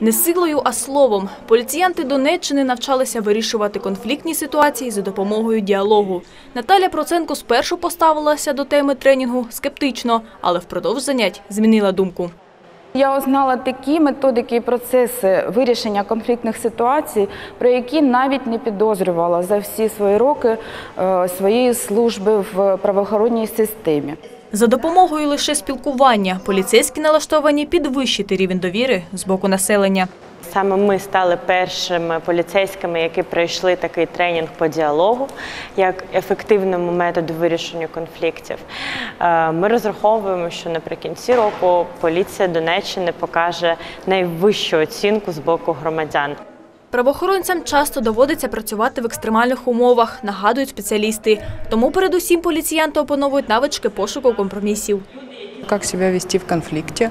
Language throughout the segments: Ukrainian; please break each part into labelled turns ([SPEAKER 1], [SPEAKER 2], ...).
[SPEAKER 1] Не силою, а словом. Поліціянти Донеччини навчалися вирішувати конфліктні ситуації за допомогою діалогу. Наталя Проценко спершу поставилася до теми тренінгу скептично, але впродовж занять змінила думку.
[SPEAKER 2] Я узнала такі методики і процеси вирішення конфліктних ситуацій, про які навіть не підозрювала за всі свої роки е, своєї служби в правоохоронній системі.
[SPEAKER 1] За допомогою лише спілкування поліцейські налаштовані підвищити рівень довіри з боку населення.
[SPEAKER 3] Саме ми стали першими поліцейськими, які пройшли такий тренінг по діалогу як ефективному методу вирішення конфліктів. Е, Ми розраховуємо, що наприкінці року поліція Донеччини покаже найвищу оцінку з боку громадян.
[SPEAKER 1] Правоохоронцям часто доводиться працювати в екстремальних умовах, нагадують спеціалісти. Тому передусім поліціянти опановують навички пошуку компромісів.
[SPEAKER 4] Как себя вести в конфликте,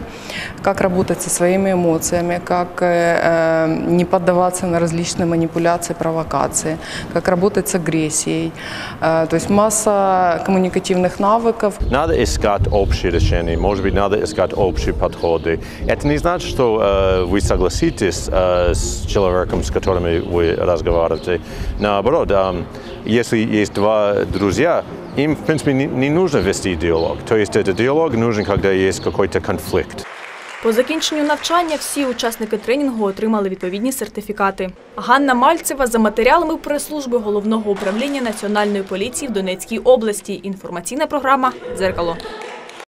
[SPEAKER 4] как работать со своими эмоциями, как э, э, не поддаваться на различные манипуляции, провокации, как работать с агрессией. Э, то есть масса коммуникативных навыков.
[SPEAKER 5] Надо искать общие решения, может быть, надо искать общие подходы. Это не значит, что вы согласитесь с человеком, с которым вы разговариваете. Наоборот, если есть два друзья, им, в принципе, не нужно вести диалог. То есть этот диалог нужен, когда есть какой-то конфликт.
[SPEAKER 1] По закінченню навчання всі учасники тренінгу отримали відповідні сертифікати. Ганна Мальцева за матеріалами прес-служби головного управління Національної поліції в Донецькій області. Інформаційна програма «Дзеркало».